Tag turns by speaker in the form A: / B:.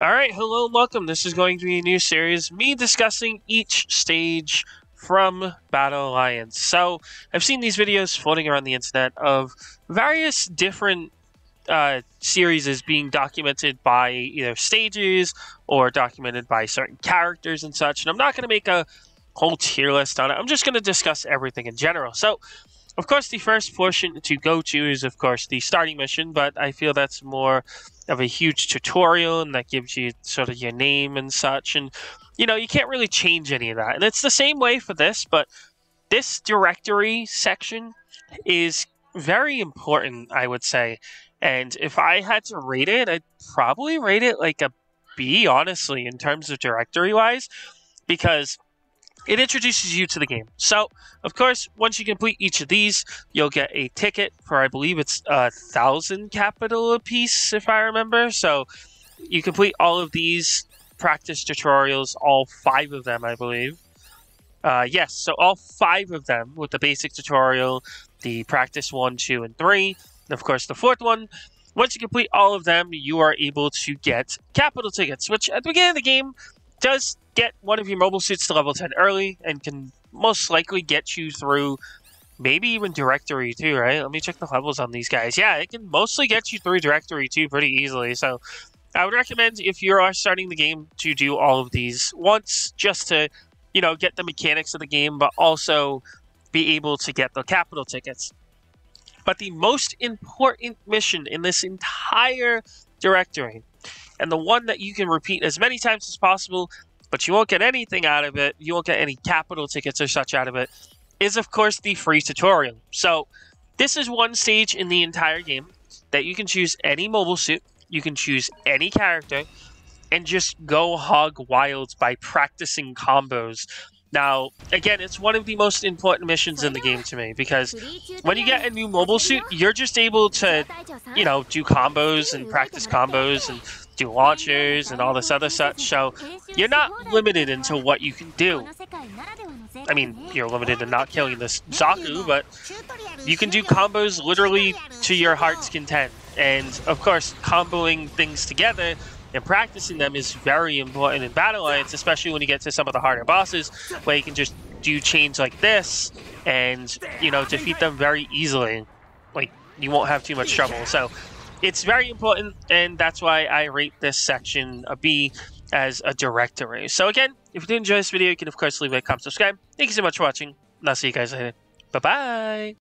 A: Alright, hello and welcome. This is going to be a new series, me discussing each stage from Battle Alliance. So, I've seen these videos floating around the internet of various different uh, series being documented by either stages or documented by certain characters and such. And I'm not going to make a whole tier list on it. I'm just going to discuss everything in general. So, of course, the first portion to go to is, of course, the starting mission, but I feel that's more of a huge tutorial and that gives you sort of your name and such. And, you know, you can't really change any of that. And it's the same way for this, but this directory section is very important, I would say. And if I had to rate it, I'd probably rate it like a B, honestly, in terms of directory wise, because it introduces you to the game. So, of course, once you complete each of these, you'll get a ticket for, I believe it's a thousand capital apiece, if I remember. So, you complete all of these practice tutorials, all five of them, I believe. Uh, yes, so all five of them with the basic tutorial, the practice one, two, and three, and of course the fourth one. Once you complete all of them, you are able to get capital tickets, which at the beginning of the game does get one of your mobile suits to level 10 early and can most likely get you through maybe even directory two, right? Let me check the levels on these guys. Yeah, it can mostly get you through directory two pretty easily. So I would recommend if you are starting the game to do all of these once just to, you know, get the mechanics of the game, but also be able to get the capital tickets. But the most important mission in this entire directory and the one that you can repeat as many times as possible, but you won't get anything out of it, you won't get any capital tickets or such out of it, is of course the free tutorial. So this is one stage in the entire game that you can choose any mobile suit, you can choose any character, and just go hog wild by practicing combos now, again, it's one of the most important missions in the game to me because when you get a new mobile suit, you're just able to, you know, do combos and practice combos and do launchers and all this other such. So you're not limited into what you can do. I mean, you're limited to not killing this Zaku, but you can do combos literally to your heart's content. And of course, comboing things together and practicing them is very important in Battle Alliance, especially when you get to some of the harder bosses, where you can just do chains like this and, you know, defeat them very easily. Like, you won't have too much trouble. So, it's very important, and that's why I rate this section a B as a directory. So again, if you did enjoy this video, you can of course leave a comment, subscribe. Thank you so much for watching, and I'll see you guys later. Bye-bye!